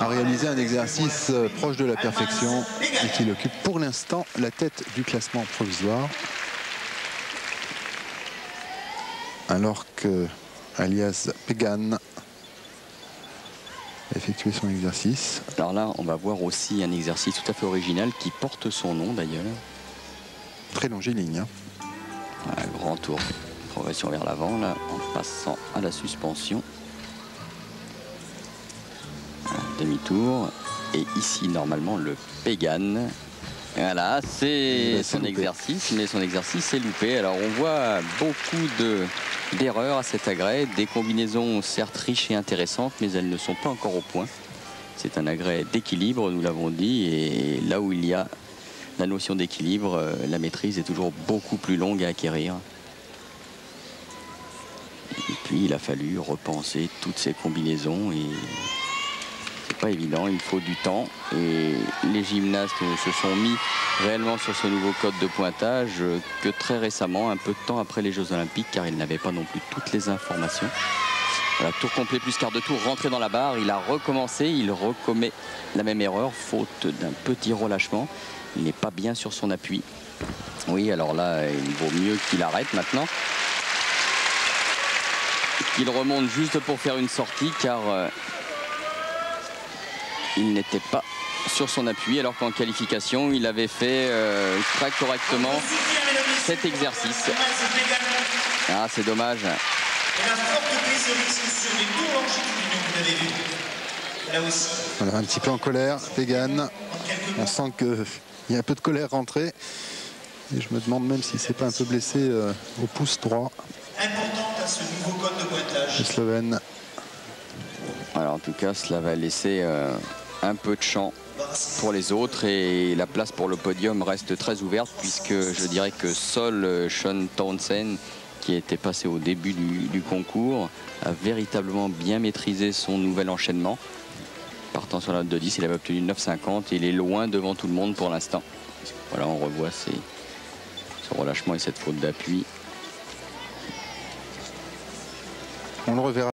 a réalisé un exercice euh, proche de la perfection et qu'il occupe pour l'instant la tête du classement provisoire. Alors que alias Pegan a effectué son exercice. Alors là, on va voir aussi un exercice tout à fait original qui porte son nom d'ailleurs. Très longiligne. Hein. Un grand tour, progression vers l'avant là, en passant à la suspension. Demi-tour. Et ici, normalement, le Pégane. Voilà, c'est son exercice, mais son exercice est loupé. Alors on voit beaucoup d'erreurs à cet agrès, des combinaisons certes riches et intéressantes, mais elles ne sont pas encore au point. C'est un agrès d'équilibre, nous l'avons dit, et là où il y a la notion d'équilibre, euh, la maîtrise est toujours beaucoup plus longue à acquérir. Et puis il a fallu repenser toutes ces combinaisons et évident, il faut du temps et les gymnastes se sont mis réellement sur ce nouveau code de pointage que très récemment, un peu de temps après les Jeux Olympiques car ils n'avaient pas non plus toutes les informations. Tour complet plus quart de tour, rentré dans la barre, il a recommencé, il recommet la même erreur, faute d'un petit relâchement. Il n'est pas bien sur son appui. Oui, alors là, il vaut mieux qu'il arrête maintenant. Qu'il remonte juste pour faire une sortie, car euh, il n'était pas sur son appui, alors qu'en qualification, il avait fait euh, très correctement cet exercice. Ah, c'est dommage. Voilà, un petit peu en colère, Vegan. On sent que il y a un peu de colère rentrée. Et je me demande même si c'est pas un peu blessé euh, au pouce droit. Le Slovène. Alors en tout cas, cela va laisser euh, un peu de champ pour les autres et la place pour le podium reste très ouverte puisque je dirais que seul euh, Sean Townsend qui était passé au début du, concours a véritablement bien maîtrisé son nouvel enchaînement partant sur la note de 10, il avait obtenu 9,50 et il est loin devant tout le monde pour l'instant. Voilà, on revoit ce relâchement et cette faute d'appui. On le reverra.